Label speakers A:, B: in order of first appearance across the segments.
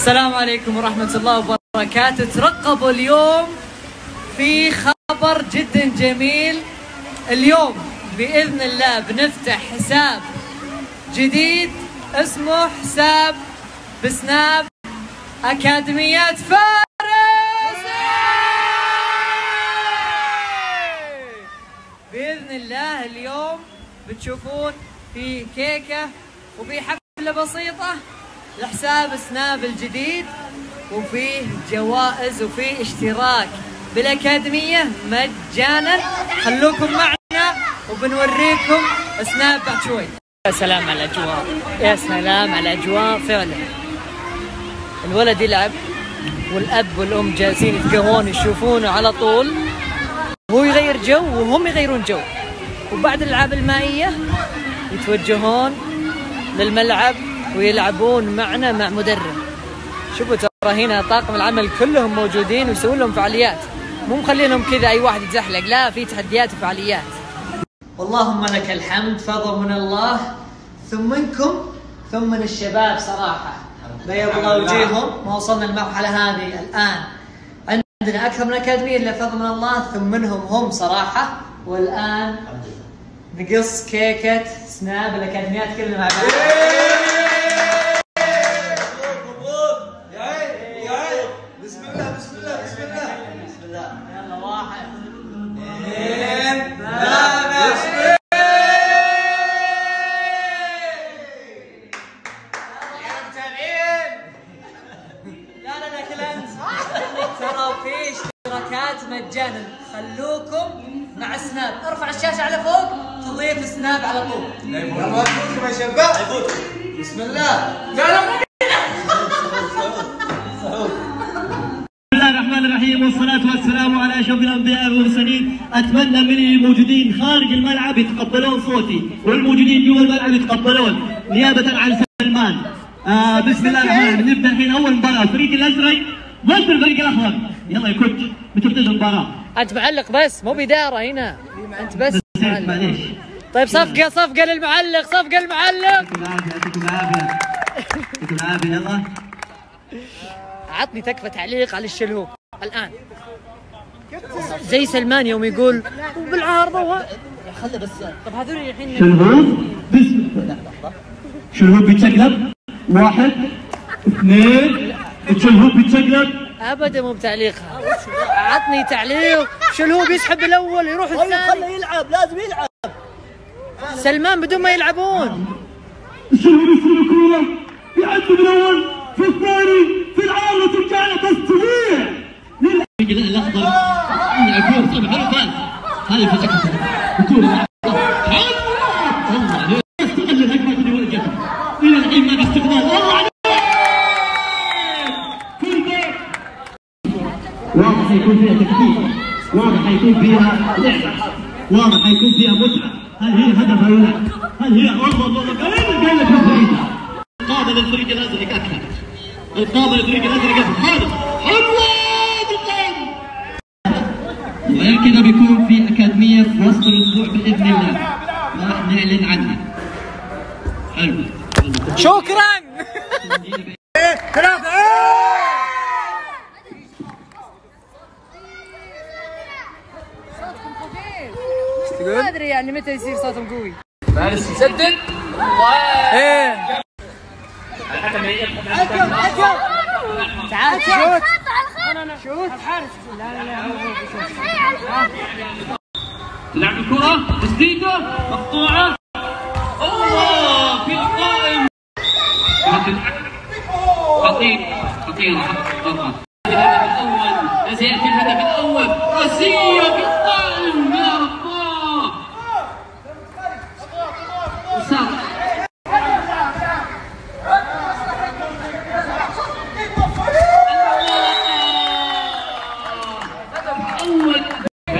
A: السلام عليكم ورحمة الله وبركاته. ترقبوا اليوم في خبر جدا جميل. اليوم بإذن الله بنفتح حساب جديد اسمه حساب بسناب أكاديميات فارس! بإذن الله اليوم بتشوفون في كيكة وفي حفلة بسيطة. لحساب سناب الجديد وفيه جوائز وفيه اشتراك بالأكاديمية مجانا. خلوكم معنا وبنوريكم سناب بعد شوي. يا سلام على الأجواء يا سلام على الأجواء. فعلا. الولد يلعب والأب والأم جالسين يتقهون يشوفونه على طول. هو يغير جو وهم يغيرون جو. وبعد الألعاب المائية يتوجهون للملعب. ويلعبون معنا مع مدرب. شوفوا ترى هنا طاقم العمل كلهم موجودين ويسوون لهم فعاليات. مو مخلينهم كذا أي واحد يتزحلق لا في تحديات وفعاليات. اللهم لك الحمد فضل من الله. ثم منكم ثم من الشباب صراحة. بيض الله وجيههم ما وصلنا المرحله هذه الآن. عندنا أكثر من أكاديمية إلا فضل من الله ثم منهم هم صراحة. والآن نقص كيكة سناب الأكاديميات كلنا مع بعض. مجانا خلوكم مع سناب. ارفع الشاشة على فوق تضيف سناب على طول.
B: يلا يا شباب بسم الله.
C: الله الرحمن الرحيم والصلاة والسلام على أشرف الأنبياء والمرسلين، أتمنى من الموجودين خارج الملعب يتقبلون صوتي، والموجودين جوا الملعب يتقبلون. نيابة عن سلمان. آه بسم الله الرحمن الرحيم، نبدأ الحين أول مباراة، الفريق الأزرق ضد الفريق الأخضر. يلا يا كوتش، متى تبدأ المباراة؟
A: أنت معلق بس مو بداره هنا. أنت بس معلق. طيب صفقة صفقة للمعلق صفقة المعلق
C: يعطيكم العافية يعطيكم العافية يلا.
A: عطني تكفى تعليق على الشلهوب. الآن. زي سلمان يوم يقول بالعارضه و... خله بس. طب هذول الحين
C: شلهوب بسم شلهوب بيتشقلب. واحد اثنين شلهوب بيتشقلب.
A: ابدا مو بتعليقها. عطني تعليق. شلهوب يسحب الأول يروح الثاني.
D: يلعب لازم يلعب.
A: سلمان بدون ما يلعبون.
C: شلهوب يستلم الكورة يعدي بالأول في الثاني في العارضة ترجع له بس تضيع للفريق الاخضر يلعبون صعب. حلو فاز. هذه في سكتة الكورة والله استغل الهجمة اللي وقفت إلى الحين ما باستقبال الله عليك كل جول واضح حيكون فيها تكتيك واضح حيكون فيها لعبة. واضح حيكون فيها متعة. هل هي هدف ولا لا؟ هل هي والله قال قال لك الفريق قابل الفريق الازرق أكثر. القابل الفريق الازرق أكثر. حلو. وكذا بيكون في أكاديمية في وسط الأسبوع بإذن الله. راح نعلن عنها. حلو.
A: شكرا. ما يعني متى يصير صوتهم قوي
B: فارس يسدد
A: إيه تعال شوت شوت
C: تلعب الكرة تسديدة مقطوعة الله في القائم خطير خطير خطأ الهدف الأول سيأتي الهدف الأول راسية في القائم يا الله وسام أول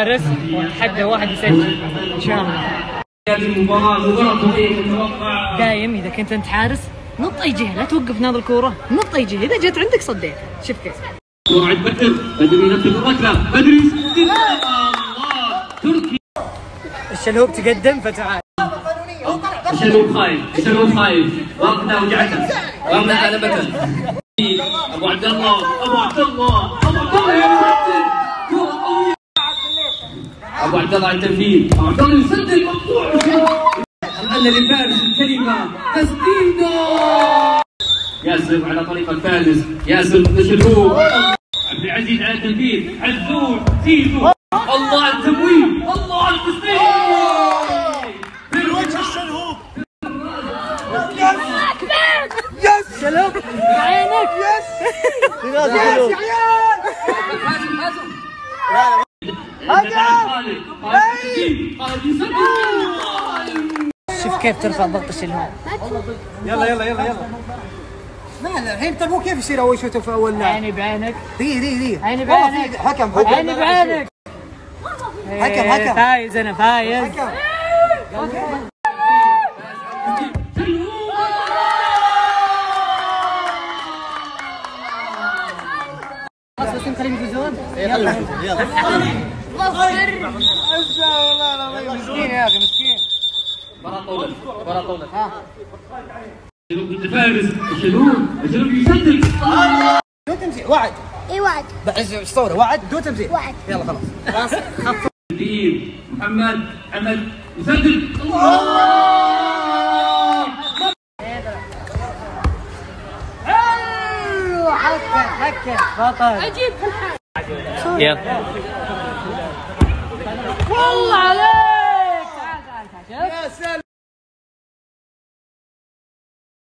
A: واحدة واحد يسجل. إن شاء الله. دايم إذا كنت أنت حارس نط أي جهة لا توقف ناظر الكورة. نط أي جهة إذا جت عندك صديت شوف كيف.
C: سرعة بدر بدر ينفذ الركلة بدر الله تركي
A: الشلهوب تقدم فتعال.
C: الشلوب خايف. الشلوب خايف. وقنا وجعته. وقنا على بتن أبو عبد الله أبو عبد الله أبو عبد الله كرة قوية أبو عبد الله على التنفيذ. ابو عبد الله يسجل مقطوع أن لفارس الكلمة تسديده ياسر على طريق الفارس. ياسر الشلوب عبد العزيز على التنفيذ. عزوز زيزو الله على التمويل. الله على التسديد في وجه الشلهوب.
A: شلهوب بعينك yes. yes.
C: حازم حازم
A: شوف كيف ترفع ضغط الشلهوب
B: يلا يلا يلا يلا لا لا الحين ترى مو كيف يصير اول شوط في اول لاعب
A: عيني بعينك
B: دقيقة دقيقة دقيقة
A: عيني بعينك
B: حكم حكم
A: عيني بعينك
B: حكم، حكم.
A: فايز أنا فايز
B: حكم
A: خليهم يفوزون يلا
B: مسكين يا أخي مسكين.
C: مباراة طولت مباراة طولت الشلوب ضد فارس. الشلوب الشلوب يسجل.
B: دو تمسي وعد.
D: إي وعد.
B: بعز صوره وعد. دو تمسي
D: وعد.
B: يلا خلاص.
C: تدريب محمد محمد يسجل. الله
A: حكم حكم بطل
D: عجيب
A: يلا. الله عليك. تعال تعال تعال يا سلام.